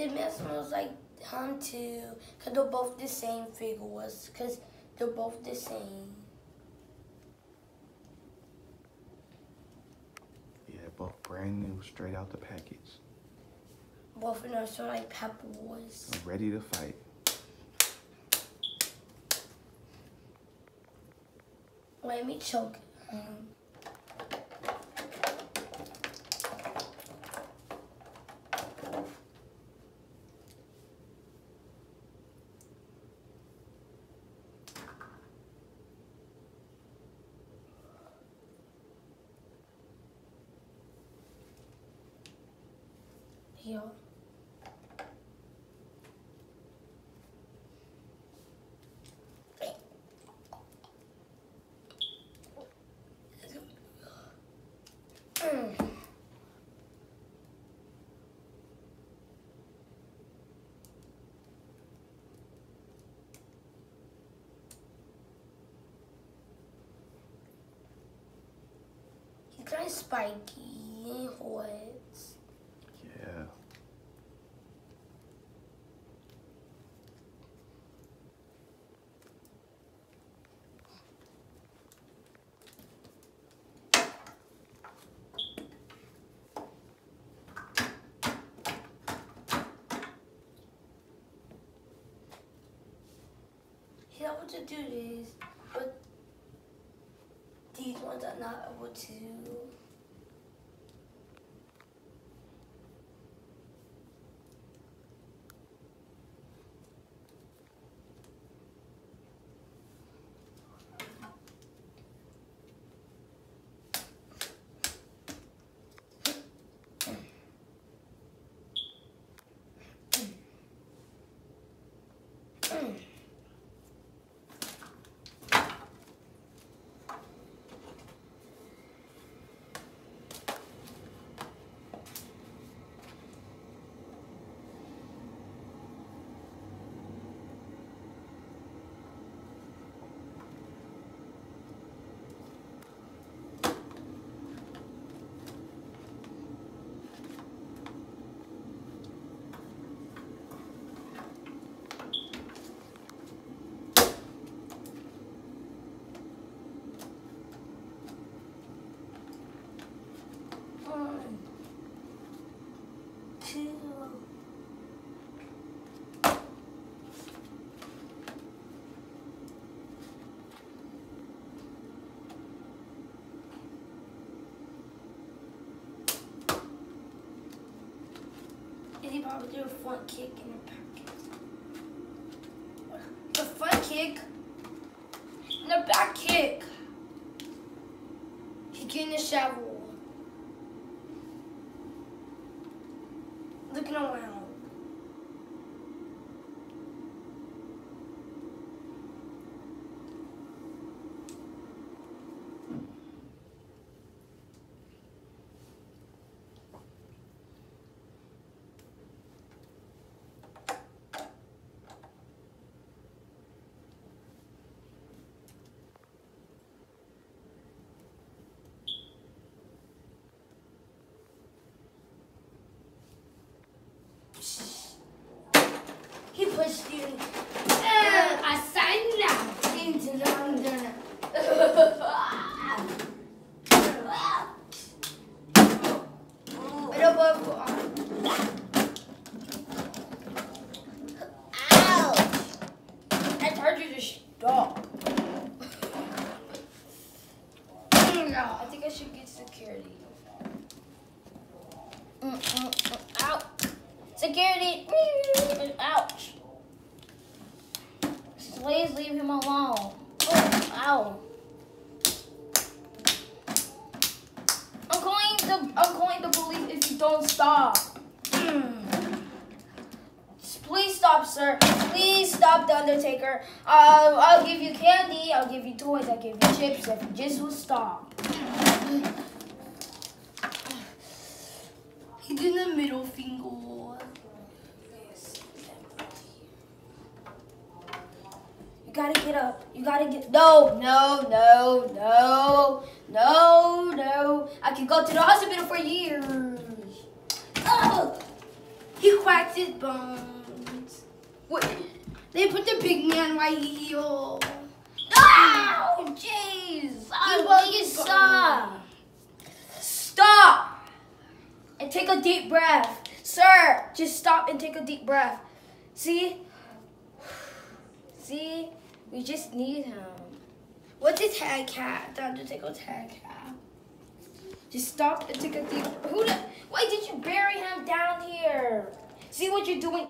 It smells like him too, cause they're both the same figures, cause they're both the same. Yeah, both brand new, straight out the package. Both of them smell like Pepper Wars. I'm ready to fight. Let me choke. Um, He's kind of spiky. Eh? What? Yeah. He's able to do this, but these ones are not able to. Probably do a front kick in the back kick? The front kick and back kick. He getting the shovel. Looking around. He pushed you. Uh, I signed out into London. Ouch! I told you to stop. No, I think I should get security. Mm, mm, mm, Ow! Security! Ouch! Please leave him alone. Oh, ow. I'm calling the I'm calling the police if you don't stop. Mm. Please stop, sir. Please stop the Undertaker. Uh, I'll give you candy. I'll give you toys. I'll give you chips if you just will stop. He's in the middle finger. You gotta get up. You gotta get. No, no, no, no, no, no. I could go to the hospital for years. Oh! He cracked his bones. Wait. They put the big man right here. No! Mm. Jeez! I want you stop. Stop! And take a deep breath. Sir, just stop and take a deep breath. See? See? We just need him. What's his tag cat? The Undertaker tag cat. Just stop and take a deep Who Why did you bury him down here? See what you're doing?